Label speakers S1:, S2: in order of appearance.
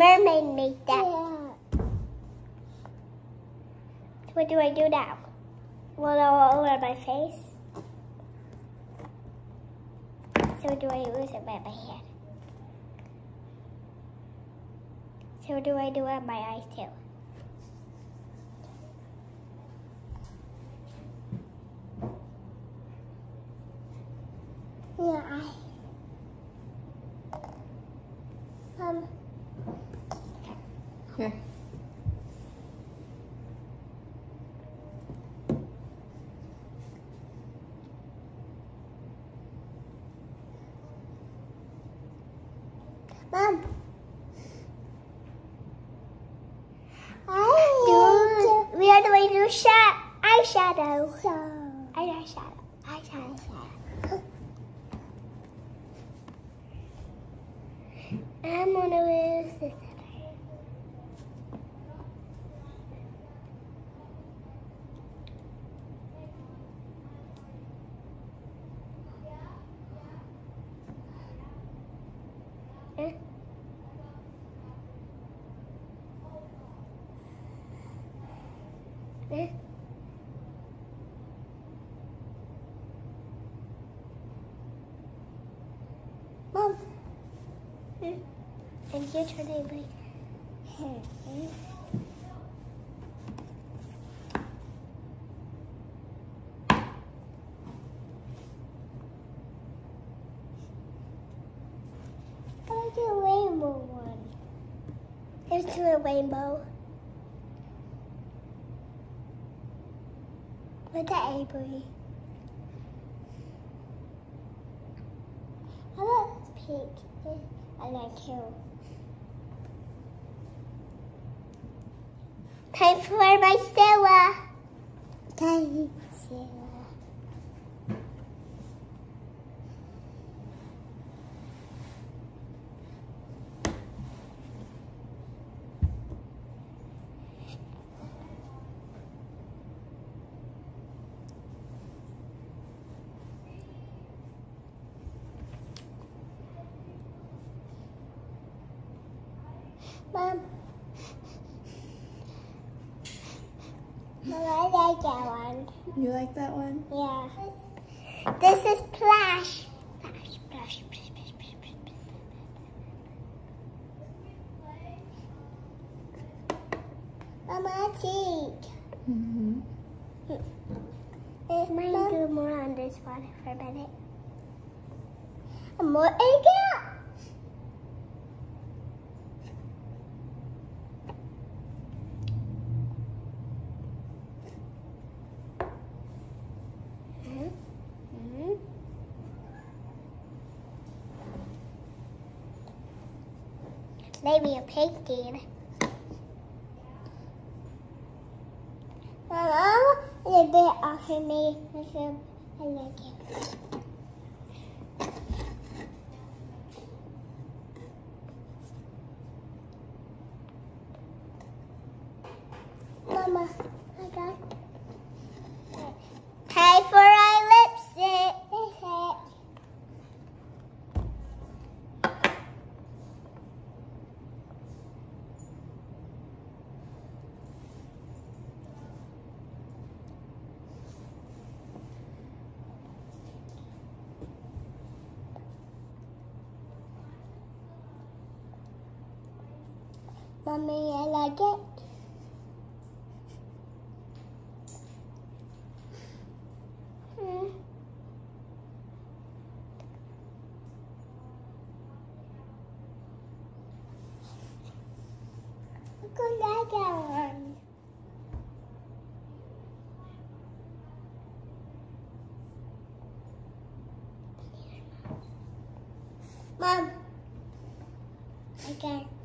S1: mermaid made that. Yeah. What do I do now? Well, all over my face. So do I use it by my hand? So do I do it on my eyes too? Yeah, I. Um.
S2: Here.
S1: Mom. I do, oh. we are going to do shot eyeshadow. So. Eyeshadow. Eyeshadow. I'm gonna use this. Mom. And your turn, everybody. Hmm. I like the rainbow one. To a rainbow. With the Avery. How about pink? I like you. Time for my Stella. Time Stella. Mom. Mom, I like that one.
S2: You like that one?
S1: Yeah. This is Splash. Splash, splash, splash, splash, splash, splash. Mama, cheek.
S2: Mm-hmm.
S1: Mine do more on this one for a minute. More again. Maybe a painting. Mama, a bit of me. I like it. Mama, I got Time for our lipstick. This it. Mommy, I like it. Hmm. That one. Mom. Okay.